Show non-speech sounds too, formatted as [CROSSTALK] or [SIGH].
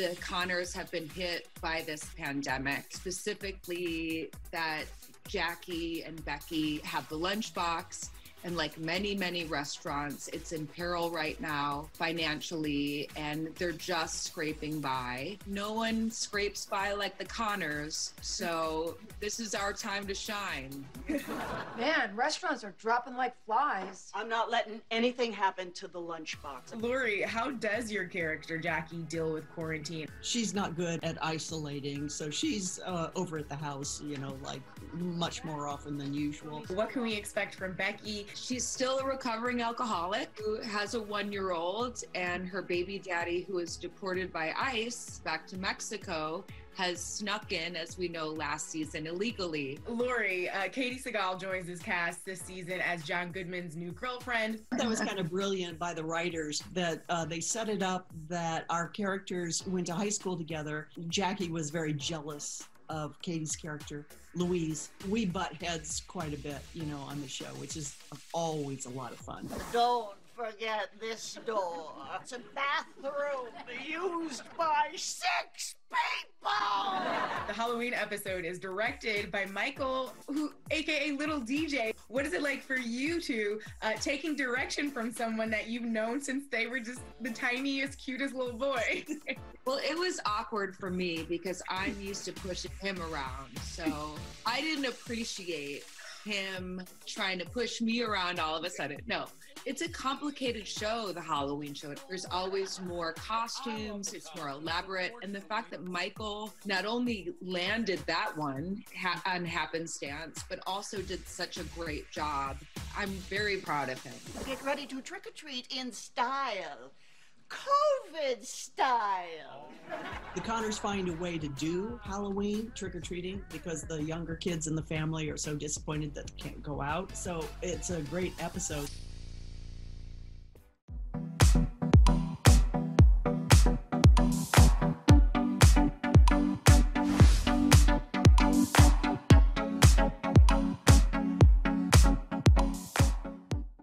the Conners have been hit by this pandemic, specifically that Jackie and Becky have the lunchbox and like many, many restaurants, it's in peril right now financially, and they're just scraping by. No one scrapes by like the Conners, so this is our time to shine. Man, restaurants are dropping like flies. I'm not letting anything happen to the lunchbox. Laurie, how does your character, Jackie, deal with quarantine? She's not good at isolating, so she's uh, over at the house, you know, like much more often than usual. What can we expect from Becky? She's still a recovering alcoholic who has a one year old, and her baby daddy, who was deported by ICE back to Mexico, has snuck in, as we know, last season illegally. Laurie, uh, Katey Sagal joins this cast this season as John Goodman's new girlfriend. That was kind of brilliant by the writers that uh, they set it up that our characters went to high school together. Jackie was very jealous of Katey's character, Louise. We butt heads quite a bit, you know, on the show, which is always a lot of fun. Don't forget this door. It's a bathroom used by six people. The Halloween episode is directed by Michael, who, aka Little DJ. What is it like for you two uh, taking direction from someone that you've known since they were just the tiniest, cutest little boy? [LAUGHS] well, it was awkward for me because I'm used to pushing him around, so I didn't appreciate him trying to push me around all of a sudden. No, it's a complicated show, the Halloween show. There's always more costumes, it's more elaborate. And the fact that Michael not only landed that one ha- on happenstance, but also did such a great job. I'm very proud of him. Get ready to trick or treat in style. COVID style. The Conners find a way to do Halloween trick or treating because the younger kids in the family are so disappointed that they can't go out. So it's a great episode.